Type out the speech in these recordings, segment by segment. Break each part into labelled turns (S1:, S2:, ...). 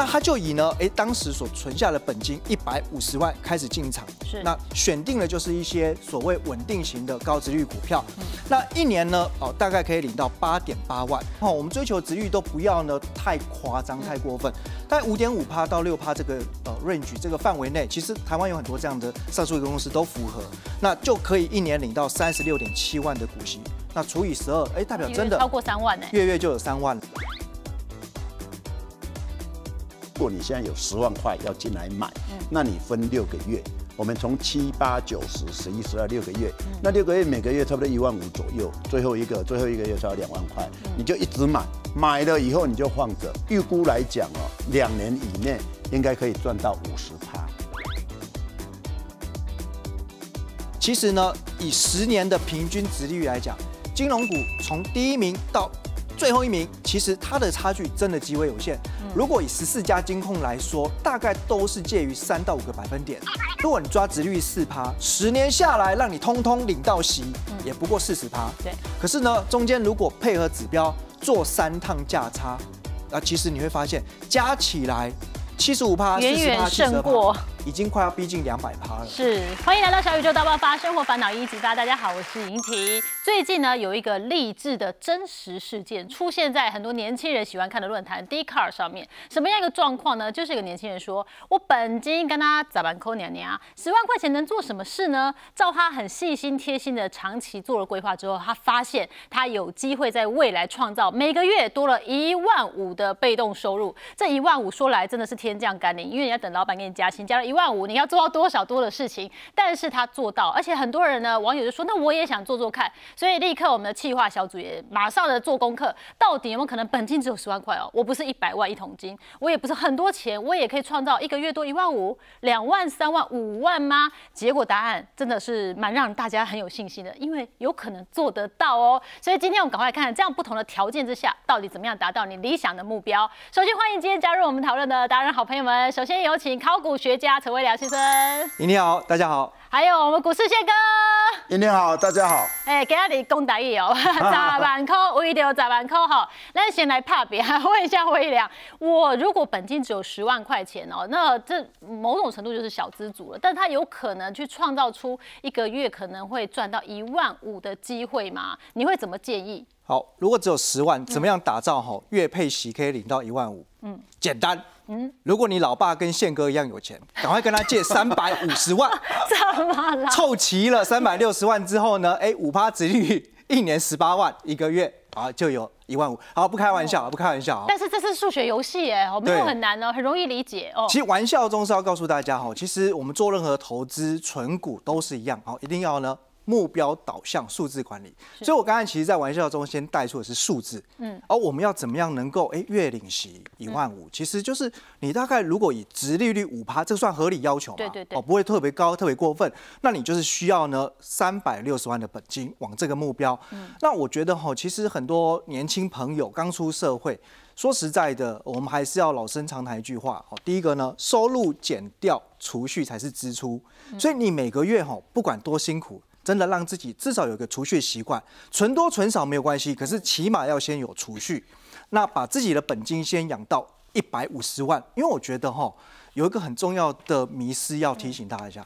S1: 那他就以呢，哎，当时所存下的本金一百五十万开始进场，
S2: 是
S1: 那选定的就是一些所谓稳定型的高值率股票。那一年呢，哦，大概可以领到八点八万。哦，我们追求值率都不要呢太夸张、太过分，在五点五趴到六趴这个呃 range 这个范围内，其实台湾有很多这样的上述一个公司都符合，那就可以一年领到三十六点七万的股息。那除以十二，哎，代表真的
S2: 超过三万呢，
S1: 月月就有三万。
S3: 如果你现在有十万块要进来买，那你分六个月，我们从七八九十十一十二六个月，那六个月每个月差不多一万五左右，最后一个最后一个月才要两万块，你就一直买，买了以后你就放着，预估来讲哦，两年以内应该可以赚到五十趴。
S1: 其实呢，以十年的平均值利率来讲，金融股从第一名到最后一名，其实它的差距真的极为有限。如果以十四家金控来说，大概都是介于三到五个百分点。如果你抓值率四趴，十年下来让你通通领到息，也不过四十趴。
S2: 对。
S1: 可是呢，中间如果配合指标做三趟价差，那其实你会发现加起来七十五趴，
S2: 远远胜过。
S1: 已经快要逼近两百趴了。
S2: 是，欢迎来到小宇宙大爆发，生活烦恼一直发。大家好，我是莹婷。最近呢，有一个励志的真实事件出现在很多年轻人喜欢看的论坛 d c a r 上面。什么样一个状况呢？就是一个年轻人说：“我本金跟他咋办扣娘娘，十万块钱能做什么事呢？”照他很细心贴心的长期做了规划之后，他发现他有机会在未来创造每个月多了一万五的被动收入。这一万五说来真的是天降甘霖，因为你要等老板给你加薪，加了。一万五，你要做到多少多的事情？但是他做到，而且很多人呢，网友就说，那我也想做做看。所以立刻我们的企划小组也马上的做功课，到底有没有可能本金只有十万块哦？我不是一百万一桶金，我也不是很多钱，我也可以创造一个月多一万五、两万、三万、五万吗？结果答案真的是蛮让大家很有信心的，因为有可能做得到哦。所以今天我们赶快看看，这样不同的条件之下，到底怎么样达到你理想的目标？首先欢迎今天加入我们讨论的达人好朋友们，首先有请考古学家。陈威良先生，
S1: 你好，大家好。
S2: 还有我们股市谢哥，
S3: 你好，大家好。
S2: 哎，给你公大意哦，十万块，微掉十万块哈。那先来怕别，问一下威良，我如果本金只有十万块钱哦，那这某种程度就是小资主了，但他有可能去创造出一个月可能会赚到一万五的机会吗？你会怎么建议？
S1: 好，如果只有十万，怎么样打造好月配息可以领到一万五？嗯，简单。嗯，如果你老爸跟宪哥一样有钱，赶快跟他借三百五十万，
S2: 怎么啦？
S1: 凑齐了三百六十万之后呢？哎，五趴殖率，一年十八万，一个月啊就有一万五。好，不开玩笑，不开玩笑。
S2: 但是这是数学游戏哎，没有很难哦，很容易理解哦。
S1: 其实玩笑中是要告诉大家哈，其实我们做任何投资、存股都是一样，好，一定要呢。目标导向数字管理，所以我刚才其实，在玩笑中先带出的是数字，嗯，而我们要怎么样能够哎月领息一万五，其实就是你大概如果以直利率五趴，这算合理要求嘛？
S2: 对对对，哦，
S1: 不会特别高，特别过分，那你就是需要呢三百六十万的本金往这个目标。那我觉得哈，其实很多年轻朋友刚出社会，说实在的，我们还是要老生常谈一句话，哦，第一个呢，收入减掉储蓄才是支出，所以你每个月哈，不管多辛苦。真的让自己至少有个储蓄习惯，存多存少没有关系，可是起码要先有储蓄。那把自己的本金先养到一百五十万，因为我觉得哈，有一个很重要的迷思要提醒大家一下。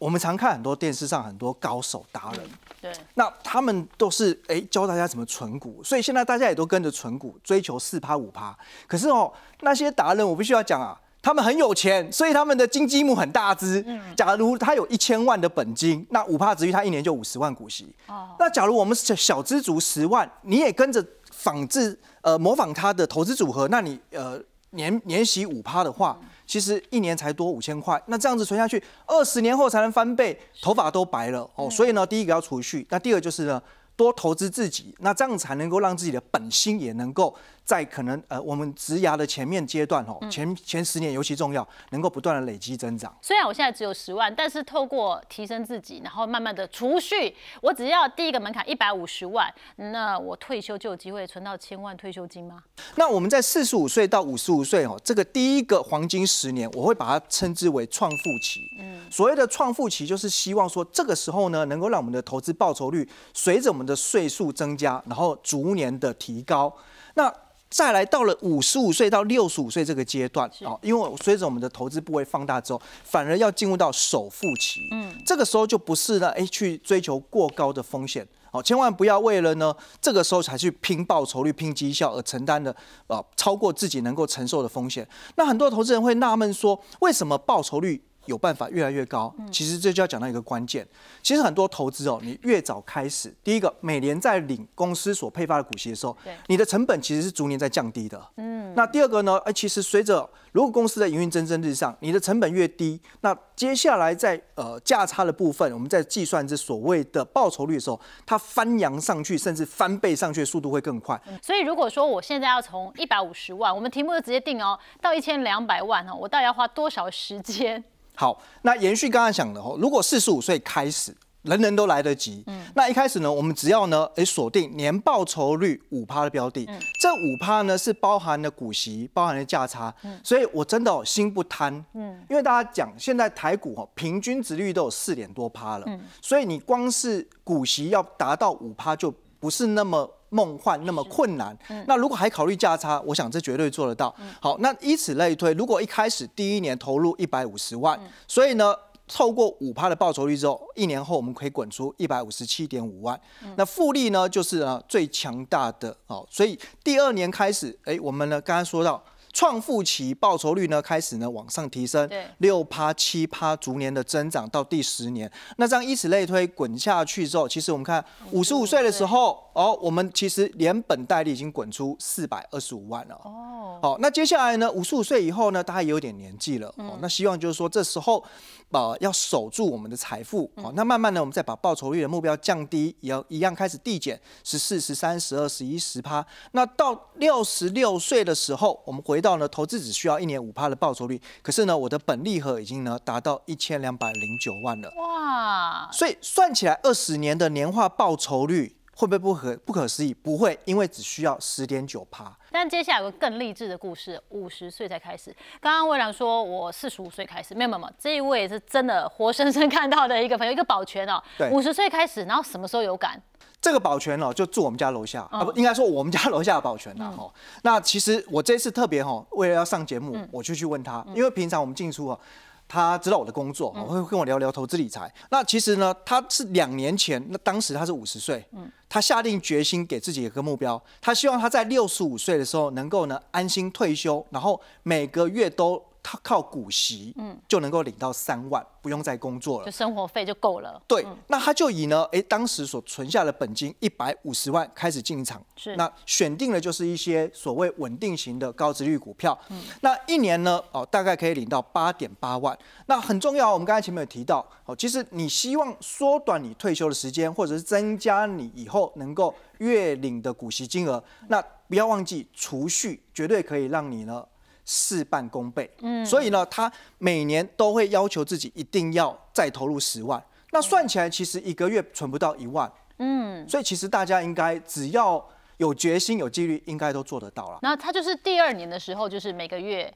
S1: 我们常看很多电视上很多高手达人，
S2: 对，
S1: 那他们都是哎教大家怎么存股，所以现在大家也都跟着存股，追求四趴五趴。可是哦，那些达人我必须要讲啊。他们很有钱，所以他们的金积木很大只。假如他有一千万的本金，那五帕值率他一年就五十万股息。哦，那假如我们小小资族十万，你也跟着仿制呃模仿他的投资组合，那你呃年年息五趴的话，其实一年才多五千块。那这样子存下去，二十年后才能翻倍，头发都白了哦。所以呢，第一个要储蓄，那第二就是呢。多投资自己，那这样才能够让自己的本心也能够在可能呃我们职涯的前面阶段哦，前前十年尤其重要，能够不断的累积增长。
S2: 虽然我现在只有十万，但是透过提升自己，然后慢慢的储蓄，我只要第一个门槛一百五十万，那我退休就有机会存到千万退休金吗？
S1: 那我们在四十五岁到五十五岁哦，这个第一个黄金十年，我会把它称之为创富期。嗯，所谓的创富期，就是希望说这个时候呢，能够让我们的投资报酬率随着我们的岁数增加，然后逐年的提高。那再来到了五十五岁到六十五岁这个阶段哦，因为随着我们的投资部位放大之后，反而要进入到首付期，嗯，这个时候就不是呢，哎，去追求过高的风险，哦，千万不要为了呢这个时候才去拼报酬率、拼绩效而承担的呃超过自己能够承受的风险。那很多投资人会纳闷说，为什么报酬率？有办法越来越高，其实这就要讲到一个关键。其实很多投资哦，你越早开始，第一个每年在领公司所配发的股息的时候，你的成本其实是逐年在降低的。嗯，那第二个呢？哎，其实随着如果公司的营运蒸蒸日上，你的成本越低，那接下来在呃价差的部分，我们在计算这所谓的报酬率的时候，它翻扬上去，甚至翻倍上去的速度会更快。
S2: 所以如果说我现在要从一百五十万，我们题目就直接定哦，到一千两百万哦，我到底要花多少时间？
S1: 好，那延续刚刚讲的哦，如果四十五岁开始，人人都来得及。嗯，那一开始呢，我们只要呢，诶锁定年报酬率五趴的标的，嗯，这五趴呢是包含了股息，包含了价差，嗯，所以我真的心不贪，嗯，因为大家讲现在台股哦，平均值率都有四点多趴了，嗯，所以你光是股息要达到五趴就不是那么。梦幻那么困难，那如果还考虑价差，我想这绝对做得到。好，那以此类推，如果一开始第一年投入一百五十万，所以呢，透过五趴的报酬率之后，一年后我们可以滚出一百五十七点五万。那复利呢，就是呢最强大的哦。所以第二年开始，哎，我们呢刚刚说到。创富期报酬率呢开始呢往上提升，六趴七趴逐年的增长到第十年，那这样以此类推滚下去之后，其实我们看五十五岁的时候，哦，我们其实连本带利已经滚出四百二十五万了。哦，好，那接下来呢，五十五岁以后呢，大概有点年纪了，哦，那希望就是说这时候。呃，要守住我们的财富，哦，那慢慢呢，我们再把报酬率的目标降低，也要一样开始递减，十四、十三、十二、十一、十趴。那到六十六岁的时候，我们回到呢，投资只需要一年五趴的报酬率，可是呢，我的本利和已经呢达到一千两百零九万了。哇！所以算起来，二十年的年化报酬率。会不会不可不可思议？不会，因为只需要十点九趴。
S2: 但接下来有个更励志的故事，五十岁才开始。刚刚魏良说，我四十五岁开始，没有没有，这一位是真的活生生看到的一个朋友，一个保全哦。对，五十岁开始，然后什么时候有感？
S1: 这个保全哦，就住我们家楼下啊，不应该说我们家楼下的保全呐哈。那其实我这次特别哈，为了要上节目，我就去问他，因为平常我们进出啊。他知道我的工作，会跟我聊聊投资理财。那其实呢，他是两年前，那当时他是五十岁，他下定决心给自己一个目标，他希望他在六十五岁的时候能够呢安心退休，然后每个月都。他靠股息，嗯，就能够领到三万，不用再工作了，
S2: 就生活费就够了。
S1: 对，那他就以呢，哎，当时所存下的本金一百五十万开始进场，是，那选定了就是一些所谓稳定型的高值率股票，嗯，那一年呢，哦，大概可以领到八点八万。那很重要，我们刚才前面有提到，哦，其实你希望缩短你退休的时间，或者是增加你以后能够月领的股息金额，那不要忘记储蓄，绝对可以让你呢。事半功倍，嗯，所以呢，他每年都会要求自己一定要再投入十万，那算起来其实一个月存不到一万，嗯，所以其实大家应该只要有决心、有纪律，应该都做得到了。
S2: 那他就是第二年的时候，就是每个月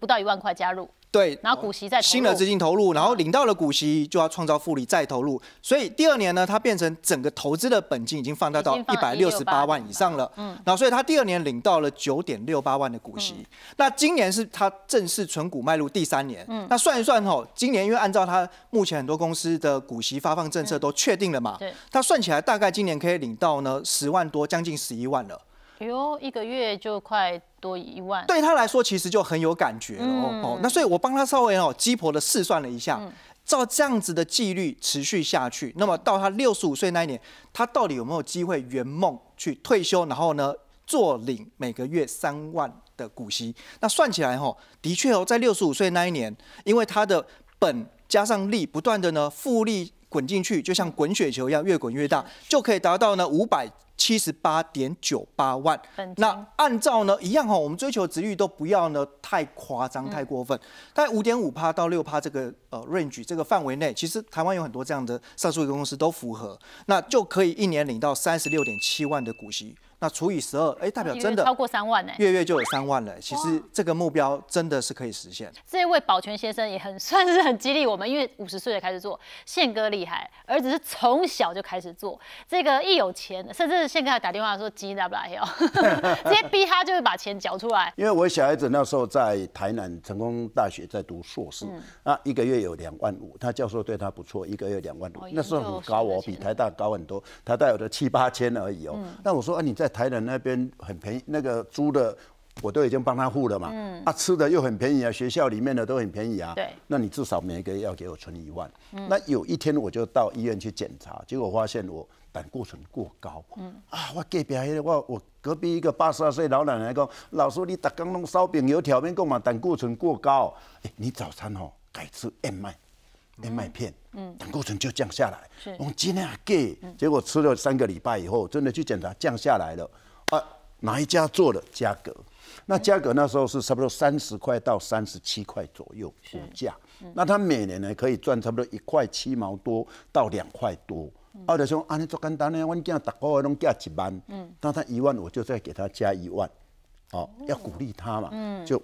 S2: 不到一万块加入。
S1: 对，
S2: 然后股息再
S1: 新的资金投入，然后领到了股息就要创造复利再投入，所以第二年呢，它变成整个投资的本金已经放大到一百六十八万以上了。嗯，然后所以它第二年领到了九点六八万的股息。那今年是它正式存股迈入第三年。嗯，那算一算吼，今年因为按照它目前很多公司的股息发放政策都确定了嘛，对，他算起来大概今年可以领到呢十万多，将近十一万了。
S2: 哎呦，一个月就快多一万，
S1: 对他来说其实就很有感觉了哦。那所以我帮他稍微哦鸡婆的试算了一下，照这样子的纪律持续下去，那么到他六十五岁那一年，他到底有没有机会圆梦去退休，然后呢做领每个月三万的股息？那算起来哈，的确哦，在六十五岁那一年，因为他的本加上利不断的呢复利滚进去，就像滚雪球一样越滚越大，就可以达到呢五百。七十八点九八万，那按照呢一样哈，我们追求值率都不要呢太夸张、太过分，在五点五趴到六趴这个呃 range 这个范围内，其实台湾有很多这样的上述一个公司都符合，那就可以一年领到三十六点七万的股息。那除以十二，哎，代表真的
S2: 超过三万呢，
S1: 月月就有三万了。其实这个目标真的是可以实现。
S2: 这位保全先生也很算是很激励我们，因为五十岁才开始做，宪哥厉害，儿子是从小就开始做，这个一有钱，甚至宪哥还打电话说急不来哦，直接逼他就是把钱缴出来。
S3: 因为我小孩子那时候在台南成功大学在读硕士，那，一个月有两万五，他教授对他不错，一个月两万五，那时候很高哦，比台大高很多，台大有的七八千而已哦。那我说啊，你在台南那边很便宜，那个租的我都已经帮他付了嘛，嗯。啊，吃的又很便宜啊，学校里面的都很便宜啊，
S2: 对，
S3: 那你至少每个月要给我存一万。嗯。那有一天我就到医院去检查，结果发现我胆固醇过高，嗯，啊，我隔壁我我隔壁一个八十二岁老奶奶讲，老师你打刚弄烧饼油条面讲嘛，胆固醇过高，哎，你早餐哦改吃燕麦。燕麦片，嗯，胆固醇就降下来。是，我今天还给，结果吃了三个礼拜以后，真的去检查降下来了。啊，哪一家做的？价格？那价格那时候是差不多三十块到三十七块左右股价。那他每年呢可以赚差不多一块七毛多到两块多。啊，就说安尼做简单呢，我囝大个月拢加一万，嗯，那他一万我就再给他加一万，哦，要鼓励他嘛，嗯，就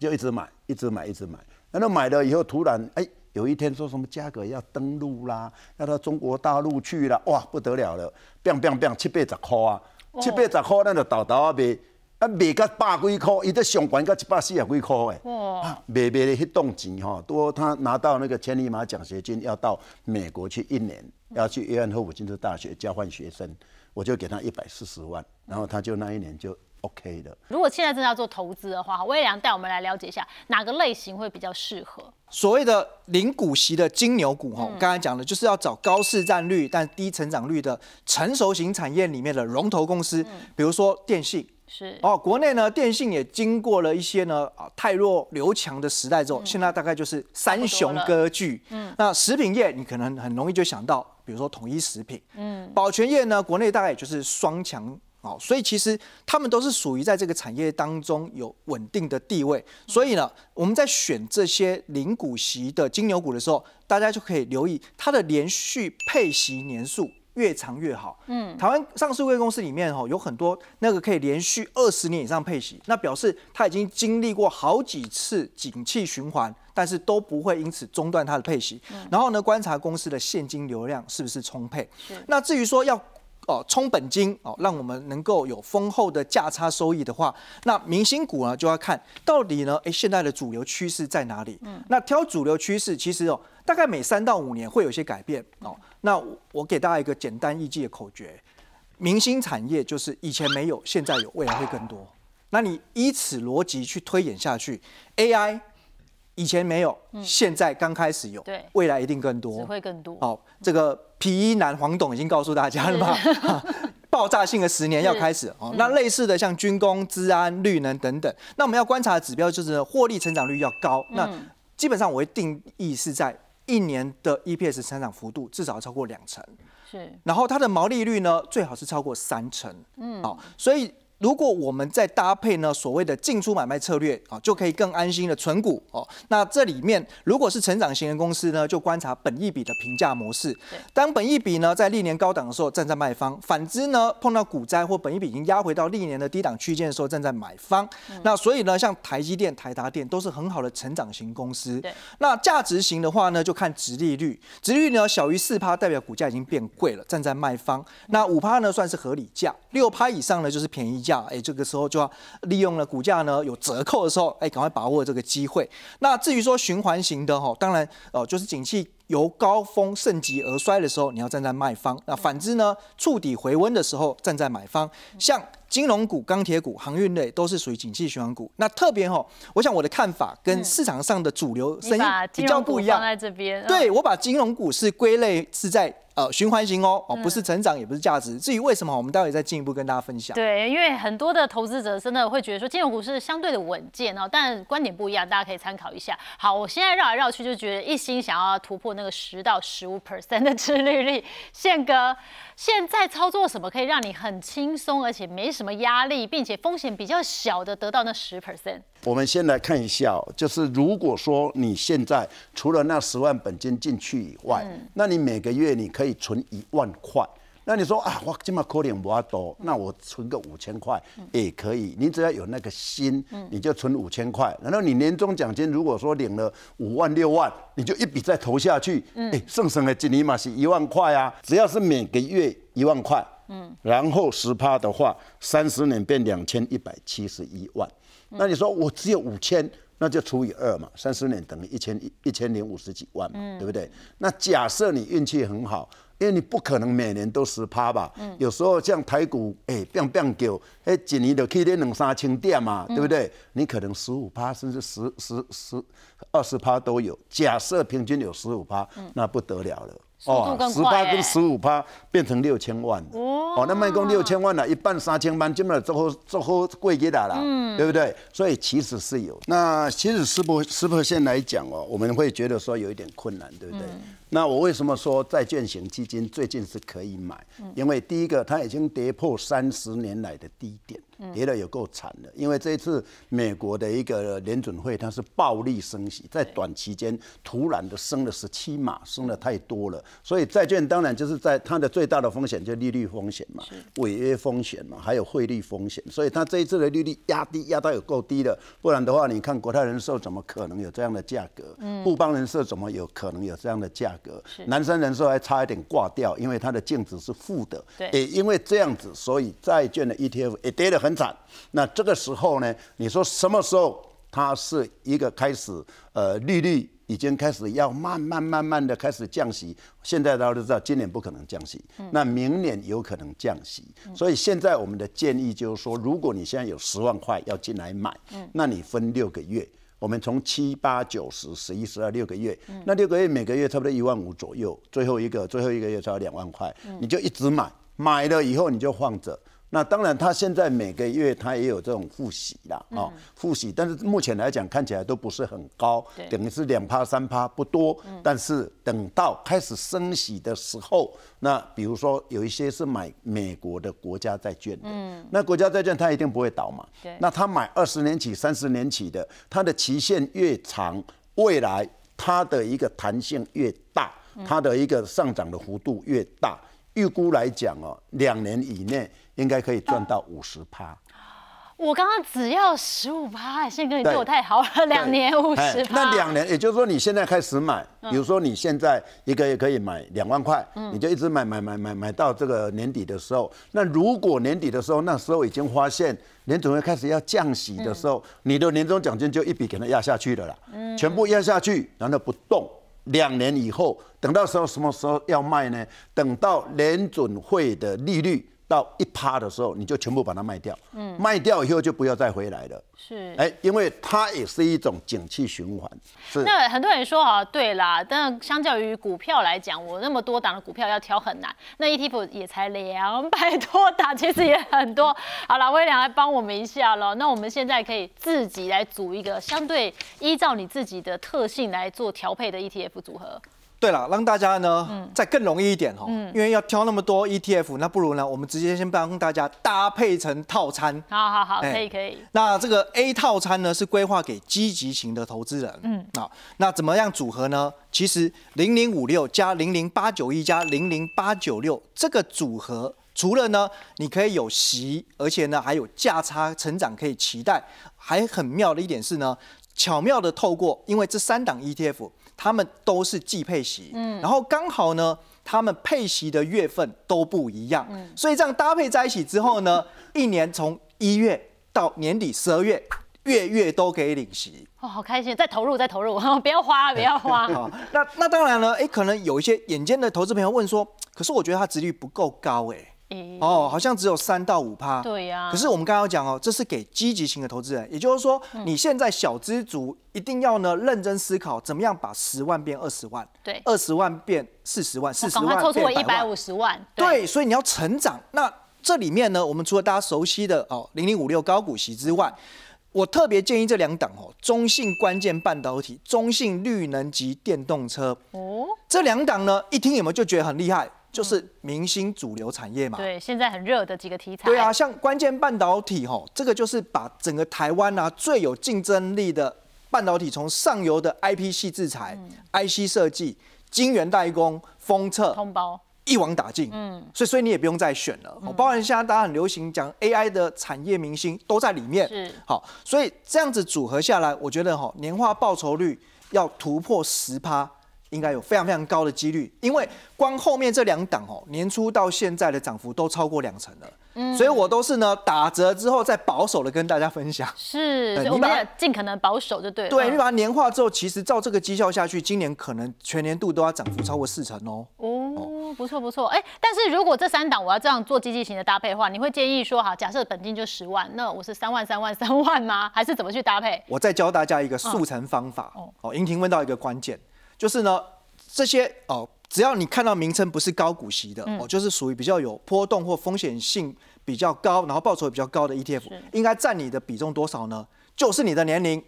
S3: 就一直买，一直买，一直买。那买了以后，突然哎。有一天说什么价格要登陆啦，要到中国大陆去啦，哇，不得了了，biang biang biang，七八十块啊，七八十块，咱就豆豆啊卖，啊卖到百几块，伊在上悬到一百四十几块诶，哇，卖卖的迄栋钱哈，多他拿到那个千里马奖学金，要到美国去一年，要去约翰霍普金斯大学交换学生，我就给他一百四十万，然后他就那一年就。OK 的。
S2: 如果现在正在做投资的话，魏良带我们来了解一下哪个类型会比较适合。
S1: 所谓的零股息的金牛股，哈，刚才讲的就是要找高市占率但低成长率的成熟型产业里面的龙头公司，比如说电信。
S2: 是
S1: 哦，国内呢，电信也经过了一些呢啊太弱留强的时代之后，现在大概就是三雄割据。嗯，那食品业你可能很容易就想到，比如说统一食品。嗯，保全业呢，国内大概也就是双强。哦，所以其实他们都是属于在这个产业当中有稳定的地位，所以呢，我们在选这些零股息的金牛股的时候，大家就可以留意它的连续配息年数越长越好。嗯，台湾上市公司里面哈有很多那个可以连续二十年以上配息，那表示它已经经历过好几次景气循环，但是都不会因此中断它的配息。然后呢，观察公司的现金流量是不是充沛。那至于说要。哦，充本金哦，让我们能够有丰厚的价差收益的话，那明星股呢就要看到底呢，哎，现在的主流趋势在哪里？嗯，那挑主流趋势，其实哦，大概每三到五年会有些改变哦。那我给大家一个简单易记的口诀：明星产业就是以前没有，现在有，未来会更多。那你依此逻辑去推演下去，AI。以前没有，现在刚开始有，
S2: 对，
S1: 未来一定更多，
S2: 只会更多。
S1: 好，这个皮衣男黄董已经告诉大家了嘛，爆炸性的十年要开始哦。那类似的像军工、治安、绿能等等，那我们要观察的指标就是获利成长率要高。那基本上我会定义是在一年的 EPS 成长幅度至少要超过两成，
S2: 是。
S1: 然后它的毛利率呢，最好是超过三成。嗯，好，所以。如果我们再搭配呢所谓的进出买卖策略啊，就可以更安心的存股哦。那这里面如果是成长型的公司呢，就观察本益比的评价模式。当本益比呢在历年高档的时候站在卖方，反之呢碰到股灾或本益比已经压回到历年的低档区间的时候站在买方。那所以呢，像台积电、台达电都是很好的成长型公司。那价值型的话呢，就看值利率，值利率呢小于四趴，代表股价已经变贵了，站在卖方。那五趴呢算是合理价，六趴以上呢就是便宜。价哎，这个时候就要利用了股价呢有折扣的时候，哎，赶快把握这个机会。那至于说循环型的哈，当然哦，就是景气由高峰盛极而衰的时候，你要站在卖方；那反之呢，触底回温的时候站在买方。像金融股、钢铁股、航运类都是属于景气循环股。那特别哈，我想我的看法跟市场上的主流声音比较不一样。
S2: 在这边，
S1: 对我把金融股是归类是在。呃，循环型哦，哦，不是成长，也不是价值。至于为什么，我们待会再进一步跟大家分享。
S2: 对，因为很多的投资者真的会觉得说，金融股是相对的稳健哦，但观点不一样，大家可以参考一下。好，我现在绕来绕去，就觉得一心想要突破那个十到十五 percent 的殖利率。宪哥，现在操作什么可以让你很轻松，而且没什么压力，并且风险比较小的得到那十 percent？
S3: 我们先来看一下，就是如果说你现在除了那十万本金进去以外，那你每个月你可以存一万块。那你说啊，我今嘛可能不要多，那我存个五千块也可以。你只要有那个心，你就存五千块。然后你年终奖金如果说领了五万六万，你就一笔再投下去，哎，剩剩的金尼玛是一万块啊。只要是每个月一万块，嗯，然后十趴的话，三十年变两千一百七十一万。那你说我只有五千？那就除以二嘛，三十年等于一千一一千零五十几万嘛，对不对？那假设你运气很好，因为你不可能每年都十趴吧？有时候像台股，哎，变变狗，哎，一年就可以两三千点嘛，对不对？你可能十五趴，甚至十十十二十趴都有。假设平均有十五趴，那不得了了。
S2: 哦，
S3: 十八跟十五趴变成六千万哦，那卖共六千万了，一半三千万，基本上最后最后贵给他了，嗯，对不对？所以其实是有。那其实十波十波线来讲哦，我们会觉得说有一点困难，对不对？那我为什么说债券型基金最近是可以买？因为第一个，它已经跌破三十年来的低点。跌的有够惨的，因为这一次美国的一个联准会，它是暴力升息，在短期间突然的升了十七码，升的太多了，所以债券当然就是在它的最大的风险就利率风险嘛，违约风险嘛，还有汇率风险，所以它这一次的利率压低压到有够低了，不然的话，你看国泰人寿怎么可能有这样的价格？富邦人寿怎么有可能有这样的价格？南山人寿还差一点挂掉，因为它的净值是负的，也因为这样子，所以债券的 ETF 也跌得很。很惨，那这个时候呢？你说什么时候它是一个开始？呃，利率已经开始要慢慢慢慢的开始降息。现在大家都知道，今年不可能降息，那明年有可能降息。所以现在我们的建议就是说，如果你现在有十万块要进来买，那你分六个月，我们从七八九十十一十二六个月，那六个月每个月差不多一万五左右，最后一个最后一个月才两万块，你就一直买，买了以后你就放着。那当然，他现在每个月他也有这种付息啦，哦，付息，但是目前来讲看起来都不是很高，等于是两趴三趴不多，但是等到开始升息的时候，那比如说有一些是买美国的国家债券的，那国家债券它一定不会倒嘛，那他买二十年起、三十年起的，它的期限越长，未来它的一个弹性越大，它的一个上涨的幅度越大，预估来讲哦，两年以内。应该可以赚到五十趴。
S2: 我刚刚只要十五趴，宪哥你对我太好了，两年五十趴。
S3: 那两年，也就是说你现在开始买，比如说你现在一个月可以买两万块，你就一直买买买买买到这个年底的时候。那如果年底的时候，那时候已经发现年总会开始要降息的时候，你的年终奖金就一笔给它压下去了啦，全部压下去，然后不动。两年以后，等到时候什么时候要卖呢？等到联准会的利率。到一趴的时候，你就全部把它卖掉。嗯，卖掉以后就不要再回来了。
S2: 是，
S3: 哎，因为它也是一种景气循环。是。
S2: 那很多人说啊，对啦，但相较于股票来讲，我那么多档的股票要挑很难。那 ETF 也才两百多档，其实也很多。好了，威廉来帮我们一下喽。那我们现在可以自己来组一个相对依照你自己的特性来做调配的 ETF 组合。
S1: 对了，让大家呢再更容易一点哦，因为要挑那么多 ETF，那不如呢，我们直接先帮大家搭配成套餐。
S2: 好好好，可以可以。
S1: 那这个 A 套餐呢是规划给积极型的投资人。嗯，好，那怎么样组合呢？其实零零五六加零零八九一加零零八九六这个组合，除了呢你可以有息，而且呢还有价差成长可以期待，还很妙的一点是呢，巧妙的透过因为这三档 ETF。他们都是季配息，嗯，然后刚好呢，他们配息的月份都不一样，嗯，所以这样搭配在一起之后呢，一年从一月到年底十二月，月月都可以领息，
S2: 哦，好开心，再投入再投入，不要花 不要花。
S1: 好那那当然了，哎，可能有一些眼尖的投资朋友问说，可是我觉得它值率不够高，哎。哦，好像只有三到五趴。
S2: 对呀。
S1: 可是我们刚刚讲哦，这是给积极型的投资人，也就是说，你现在小资族一定要呢认真思考，怎么样把十万变二十万，
S2: 对，
S1: 二十万变四十万，四十万
S2: 变一百五十万。
S1: 对，所以你要成长。那这里面呢，我们除了大家熟悉的哦零零五六高股息之外，我特别建议这两档哦，中性关键半导体、中性绿能及电动车。哦，这两档呢，一听有没有就觉得很厉害？就是明星主流产业嘛，
S2: 对，现在很热的几个题材。
S1: 对啊，像关键半导体吼，这个就是把整个台湾啊最有竞争力的半导体，从上游的 IP 系制裁、IC 设计、晶圆代工、封测、
S2: 通包，
S1: 一网打尽，嗯，所以所以你也不用再选了。哦，包含现在大家很流行讲 AI 的产业明星都在里面，
S2: 是。
S1: 好，所以这样子组合下来，我觉得哈年化报酬率要突破十趴，应该有非常非常高的几率，因为光后面这两档哦，年初到现在的涨幅都超过两成了。嗯所以我都是呢打折之后再保守的跟大家分享。
S2: 是，
S1: 对你
S2: 们也尽可能保守就对了。
S1: 对，
S2: 嗯
S1: 你把它年化之后，其实照这个绩效下去，今年可能全年度都要涨幅超过四成哦。
S2: 哦，不错不错，哎，但是如果这三档我要这样做积极型的搭配的话，你会建议说，好，假设本金就十万，那我是三万三万三万吗？还是怎么去搭配？
S1: 我再教大家一个速成方法。
S2: 哦
S1: 哦，莹婷问到一个关键，就是呢，这些哦，只要你看到名称不是高股息的、
S2: 嗯
S1: 哦，就是属于比较有波动或风险性比较高，然后报酬也比较高的 ETF，
S2: 是
S1: 应该占你的比重多少呢？就是你的年龄。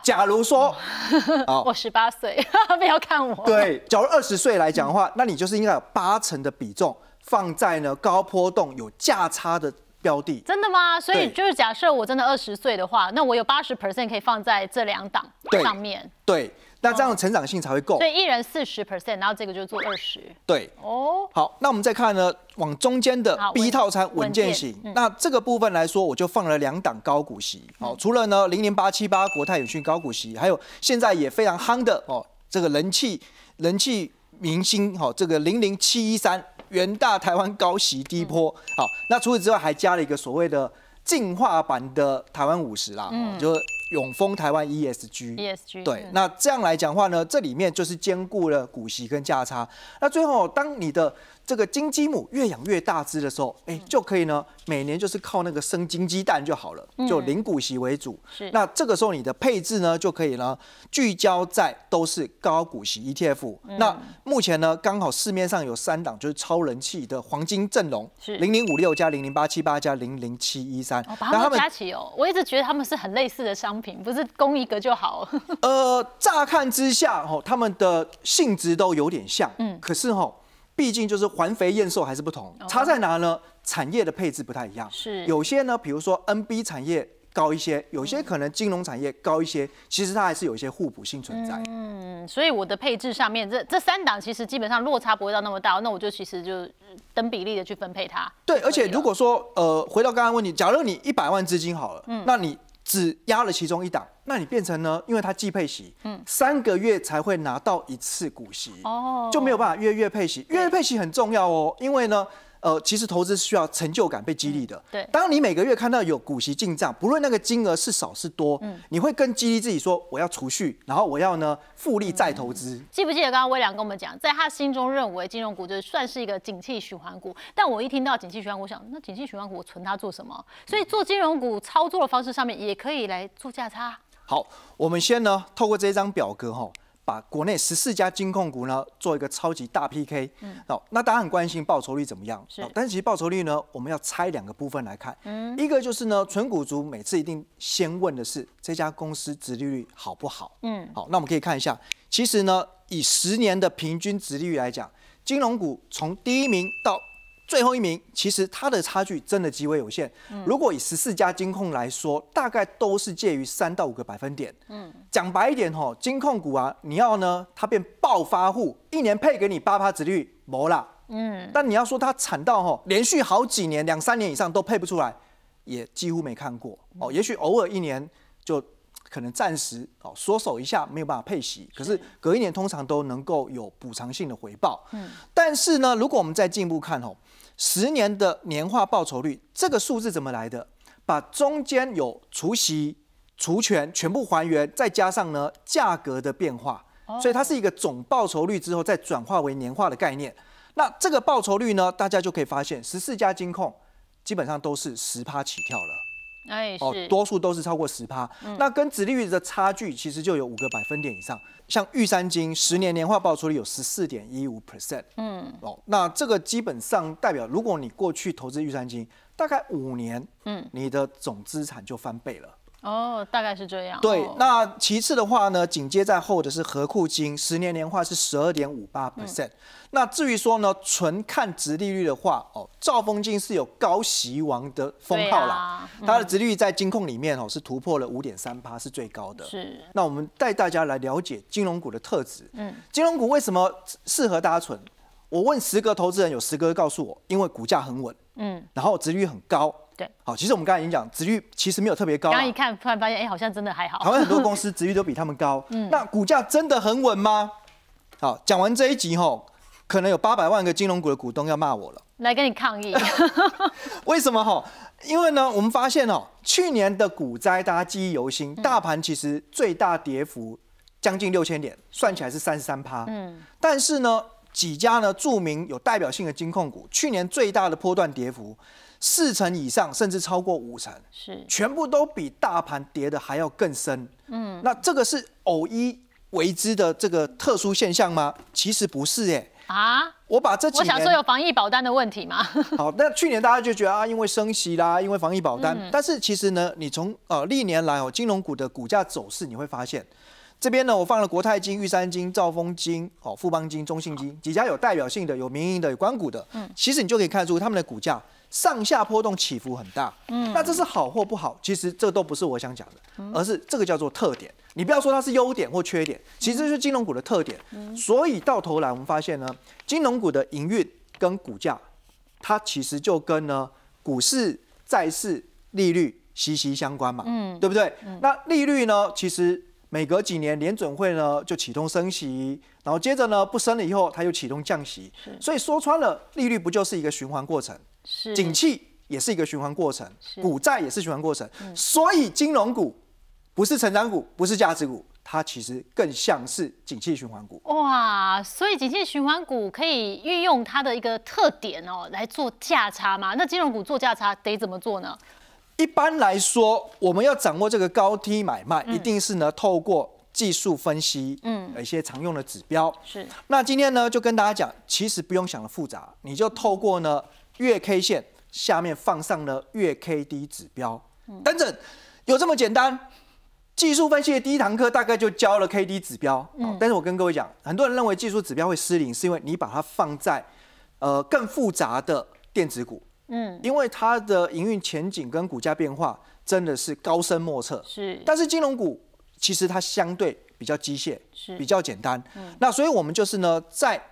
S1: 假如说，哦
S2: 我十八岁，不要看我。，
S1: 对，假如二十岁来讲的话，那你就是应该有八成的比重放在呢高波动有价差的标的。
S2: 真的吗？所以就是假设我真的二十岁的话，那我有八十 percent 可以放在这两档上面，
S1: 对，那这样的成长性才会够
S2: 所。以一人四十 percent，然后这个就做二十。
S1: 对，
S2: 哦，
S1: 好，那我们再看呢，往中间的 B 套餐稳
S2: 稳健
S1: 健型
S2: 嗯，
S1: 那这个部分来说，我就放了两档高股息。好，除了呢零零八七八国泰永讯高股息，还有现在也非常夯的哦，这个人气人气明星，好，这个零零七一三元大台湾高息低波。好，那除此之外还加了一个所谓的进化版的台湾五十啦，哦就是永丰台湾 ESG。
S2: ESG
S1: 对
S2: 嗯，
S1: 那这样来讲话呢，这里面就是兼顾了股息跟价差。那最后，当你的这个金鸡母越养越大只的时候，哎、就可以呢，每年就是靠那个生金鸡蛋就好了，就零股息为主。
S2: 是
S1: 那这个时候你的配置呢，就可以呢聚焦在都是高股息 ETF。那目前呢，刚好市面上有三档就是超人气的黄金阵容，
S2: 是
S1: 零零五六加零零八七八加零零七一三。
S2: 哦，把它们加起哦，我一直觉得他们是很类似的商品，不是供一个就好。
S1: 呃，乍看之下，吼，他们的性质都有点像，嗯，可是吼，毕竟就是环肥燕瘦还是不同，差在哪呢？产业的配置不太一样，
S2: 是
S1: 有些呢，比如说 NB 产业高一些，有些可能金融产业高一些，其实它还是有一些互补性存在。
S2: 嗯，所以我的配置上面，这这三档其实基本上落差不会到那么大，那我就其实就呃等比例的去分配它。
S1: 对，而且如果说呃，回到刚刚问题，假如你一百万资金好了，嗯那你只压了其中一档，那你变成呢，因为它季配息，嗯，三个月才会拿到一次股息，
S2: 哦
S1: 就没有办法月月配息。月月配息很重要哦，因为呢。呃，其实投资是需要成就感被激励的。
S2: 对
S1: 当你每个月看到有股息进账，不论那个金额是少是多，嗯你会更激励自己说，我要储蓄，然后我要呢复利再投资。
S2: 记不记得刚刚微良跟我们讲，在他心中认为金融股就算是一个景气循环股，但我一听到景气循环股，我想那景气循环股我存它做什么？所以做金融股操作的方式上面也可以来做价差。
S1: 好，我们先呢透过这张表格哈，把国内十四家金控股呢做一个超级大 PK。嗯，好，那大家很关心报酬率怎么样？
S2: 是
S1: 好但是其实报酬率呢，我们要拆两个部分来看。嗯，一个就是呢，纯股族每次一定先问的是这家公司殖利率好不好？
S2: 嗯，
S1: 好，那我们可以看一下，其实呢，以十年的平均殖利率来讲，金融股从第一名到最后一名，其实它的差距真的极为有限。如果以十四家金控来说，大概都是介于三到五个百分点。嗯，讲白一点吼，金控股啊，你要呢，它变暴发户，一年配给你八趴殖率，没啦。嗯，但你要说它惨到吼，连续好几年、两三年以上都配不出来，也几乎没看过。哦，也许偶尔一年就可能暂时哦缩手一下没有办法配息，可是隔一年通常都能够有补偿性的回报。嗯，但是呢，如果我们再进一步看哦，十年的年化报酬率这个数字怎么来的？把中间有除息、除权全部还原，再加上呢价格的变化，所以它是一个总报酬率之后再转化为年化的概念。那这个报酬率呢，大家就可以发现，十四家金控基本上都是十趴起跳了。
S2: 哎，
S1: 哦
S2: 是，，
S1: 多数都是超过十趴。那跟殖利率的差距其实就有五个百分点以上。像玉山金十年年化报酬率有十四点一五 percent，嗯，哦，那这个基本上代表，如果你过去投资玉山金，大概五年，嗯，你的总资产就翻倍了。
S2: 哦，大概是这样。
S1: 对
S2: 哦，
S1: 那其次的话呢，紧接在后的是和库金，十年年化是十二点五八 percent。那至于说呢，纯看值利率的话，哦，兆丰金是有高息王的封号啦它的值利率在金控里面哦是突破了五点三八，是最高的。
S2: 是
S1: 那我们带大家来了解金融股的特质。嗯，金融股为什么适合大家存？我问十个投资人，有十个告诉我，因为股价很稳，嗯，然后值率很高。
S2: 对，
S1: 好，其实我们刚才已经讲，值率其实没有特别高。
S2: 刚刚一看，突然发现，哎，好像真的还好。
S1: 好像很多公司值率都比他们高。嗯，那股价真的很稳吗？好，讲完这一集后，可能有八百万个金融股的股东要骂我了，
S2: 来跟你抗议。
S1: 为什么哈？因为呢，我们发现哦，去年的股灾大家记忆犹新，大盘其实最大跌幅将近六千点，算起来是三十三趴。嗯，但是呢，几家呢著名有代表性的金控股，去年最大的波段跌幅。四成以上，甚至超过五成，
S2: 是
S1: 全部都比大盘跌的还要更深。嗯，那这个是偶一为之的这个特殊现象吗？其实不是耶。啊，我把这几
S2: 年我想说有防疫保单的问题吗？
S1: 好，那去年大家就觉得啊，因为升息啦，因为防疫保单。但是其实呢，你从呃历年来哦金融股的股价走势，你会发现，这边呢我放了国泰金、玉山金、兆丰金、哦富邦金、中信金几家有代表性的、有民营的、有关股的。嗯，其实你就可以看出他们的股价。上下波动起伏很大，嗯，那这是好或不好？其实这都不是我想讲的，而是这个叫做特点。你不要说它是优点或缺点，其实是金融股的特点。所以到头来我们发现呢，金融股的营运跟股价，它其实就跟呢股市、债市、利率息息相关嘛，嗯，对不对？那利率呢，其实每隔几年联准会呢就启动升息，然后接着呢不升了以后，它又启动降息，所以说穿了，利率不就是一个循环过程？景气也是一个循环过程，股债也是循环过程，所以金融股不是成长股，不是价值股，它其实更像是景气循环股。
S2: 哇，所以景气循环股可以运用它的一个特点哦，来做价差嘛？那金融股做价差得怎么做呢？
S1: 一般来说，我们要掌握这个高低买卖，一定是呢透过技术分析，嗯，一些常用的指标。
S2: 是。
S1: 那今天呢，就跟大家讲，其实不用想的复杂，你就透过呢。月 K 线下面放上了月 K D 指标，等等，有这么简单？技术分析的第一堂课大概就教了 K D 指标。嗯，但是我跟各位讲，很多人认为技术指标会失灵，是因为你把它放在呃更复杂的电子股。嗯，因为它的营运前景跟股价变化真的是高深莫测。
S2: 是，
S1: 但是金融股其实它相对比较机械，是比较简单。嗯，那所以我们就是呢在。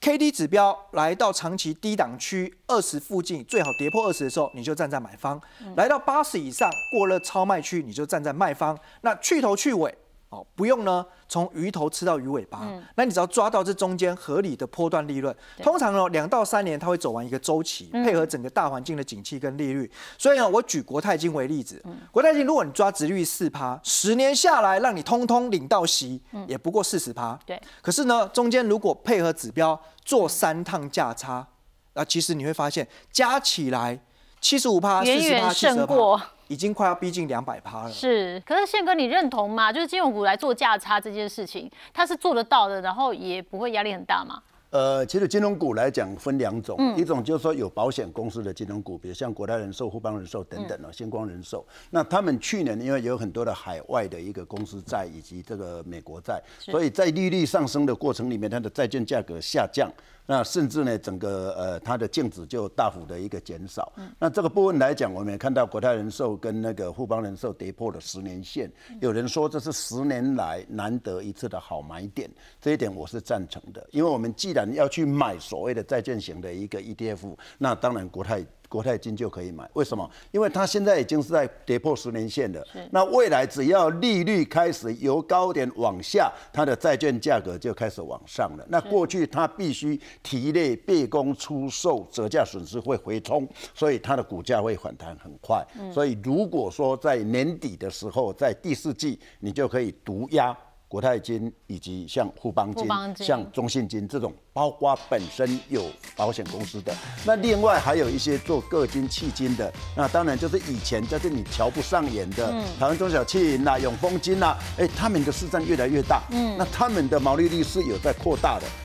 S1: K D 指标来到长期低档区二十附近，最好跌破二十的时候，你就站在买方；来到八十以上过了超卖区，你就站在卖方。那去头去尾。哦，不用呢，从鱼头吃到鱼尾巴，那你只要抓到这中间合理的波段利润，通常呢两到三年它会走完一个周期，配合整个大环境的景气跟利率。所以呢，我举国泰金为例子，国泰金如果你抓值率四趴，十年下来让你通通领到息，也不过四十趴。
S2: 对。
S1: 可是呢，中间如果配合指标做三趟价差，那其实你会发现加起来七十五趴、
S2: 四十趴、七十趴。
S1: 已经快要逼近两百趴了。
S2: 是，可是宪哥，你认同吗？就是金融股来做价差这件事情，它是做得到的，然后也不会压力很大吗？
S3: 呃，其实金融股来讲分两种，一种就是说有保险公司的金融股，比如像国泰人寿、富邦人寿等等哦，星光人寿。那他们去年因为有很多的海外的一个公司债以及这个美国债，所以在利率上升的过程里面，它的债券价格下降。那甚至呢，整个呃它的净值就大幅的一个减少。那这个部分来讲，我们也看到国泰人寿跟那个富邦人寿跌破了十年线。有人说这是十年来难得一次的好买点，这一点我是赞成的。因为我们既然要去买所谓的债券型的一个 ETF，那当然国泰。国泰金就可以买，为什么？因为它现在已经是在跌破十年线了。那未来只要利率开始由高点往下，它的债券价格就开始往上了。那过去它必须提列备供出售，折价损失会回冲，所以它的股价会反弹很快。所以如果说在年底的时候，在第四季，你就可以独压。国泰金以及像富邦金、像中信金这种，包括本身有保险公司的，那另外还有一些做个金、弃金的，那当然就是以前就是你瞧不上眼的台湾中小企啦、永丰金啊，哎，他们的市占越来越大，嗯，那他们的毛利率是有在扩大的。